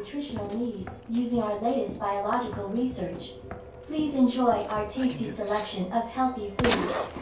nutritional needs using our latest biological research. Please enjoy our tasty selection of healthy foods.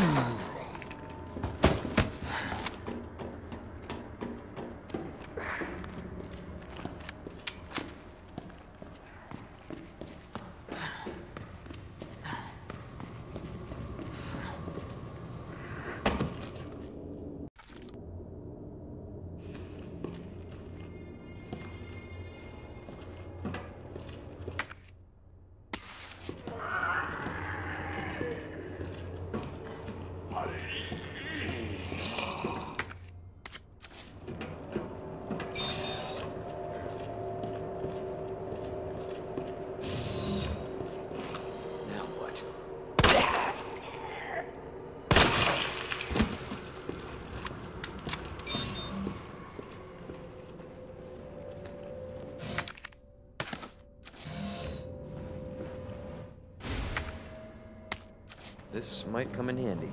What? This might come in handy.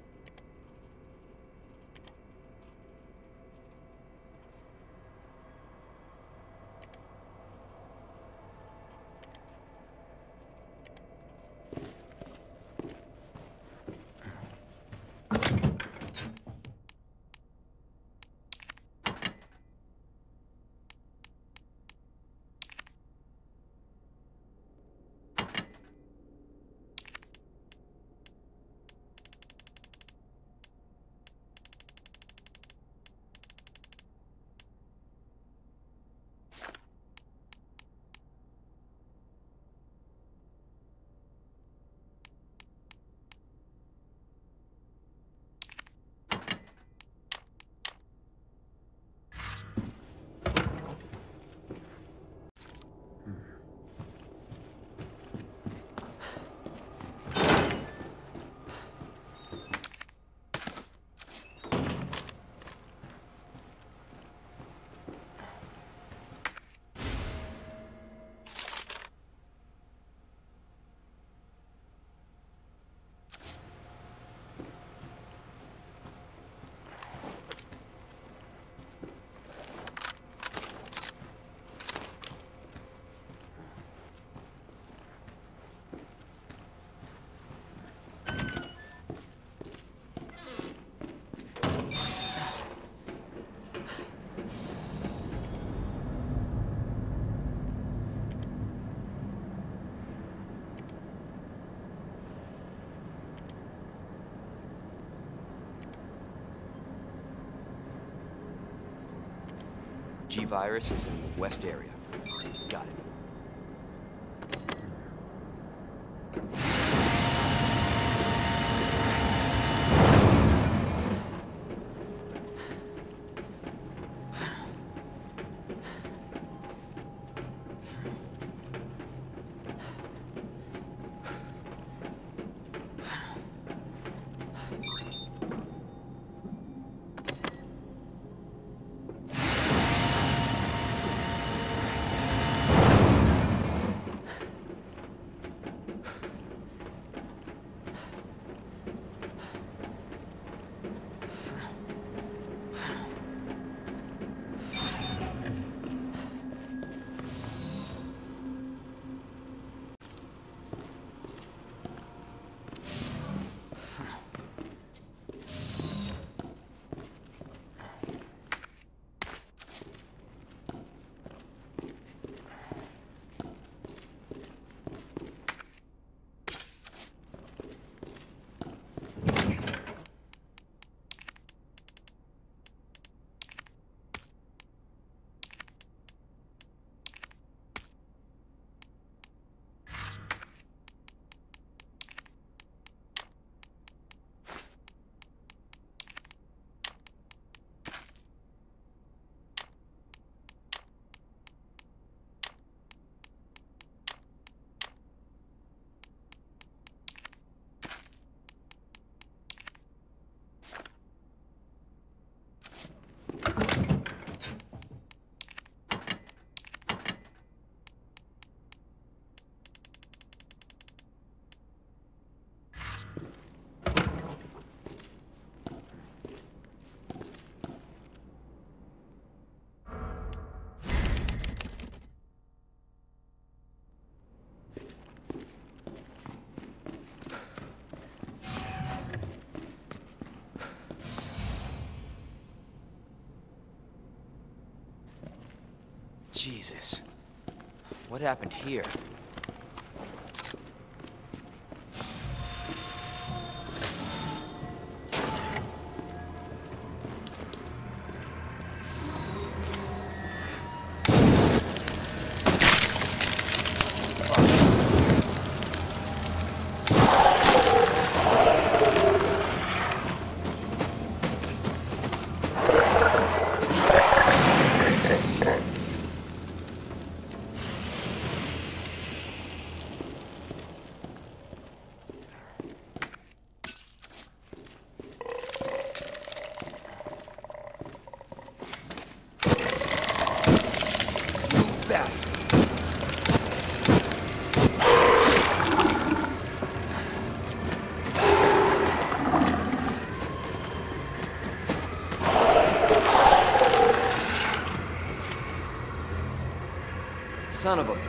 G-Virus is in the west area. Jesus. What happened here?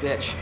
Bitch.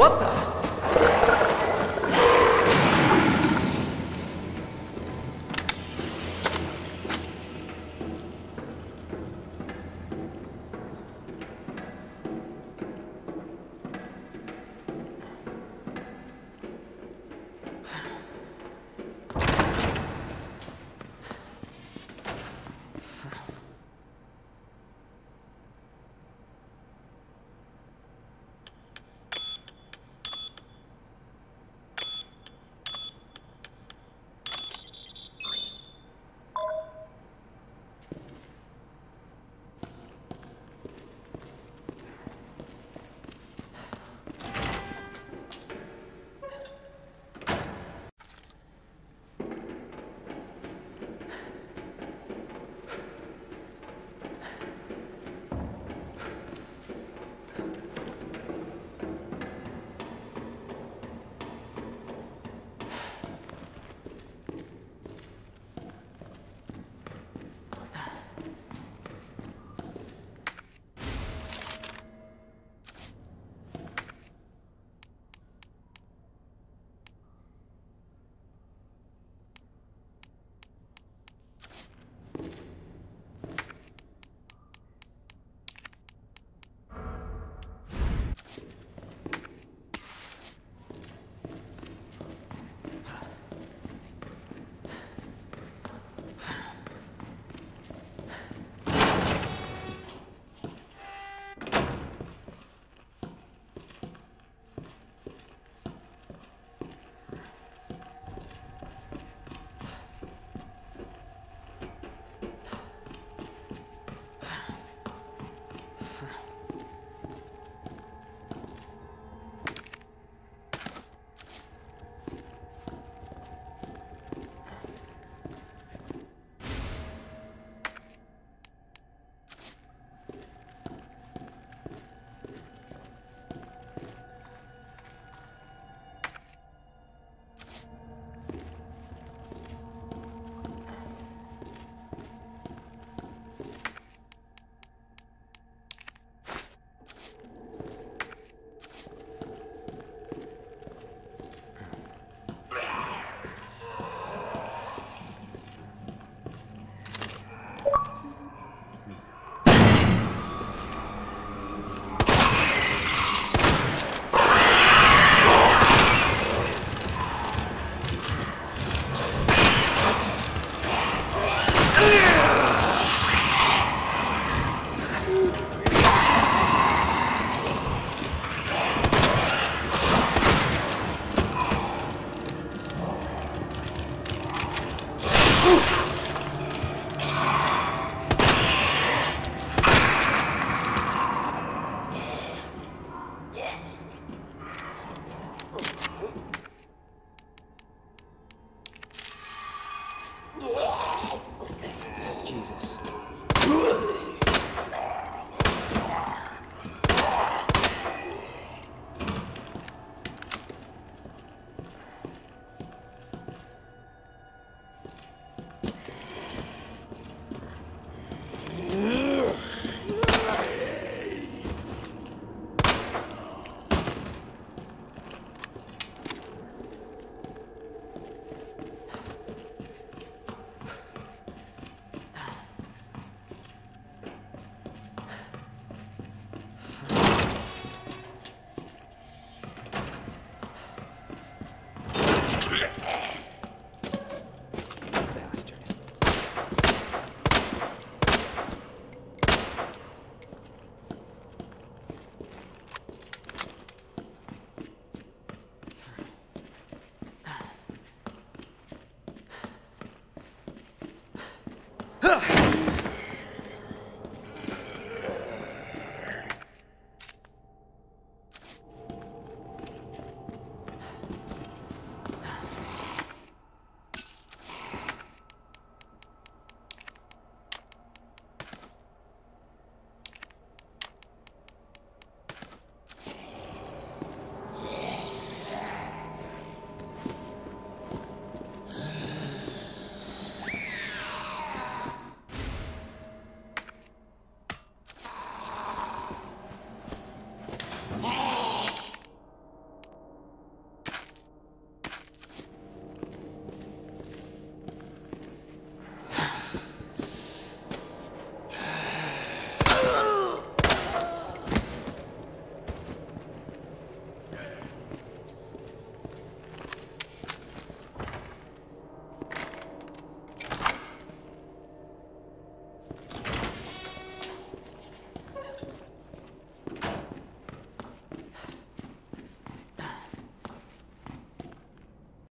What the?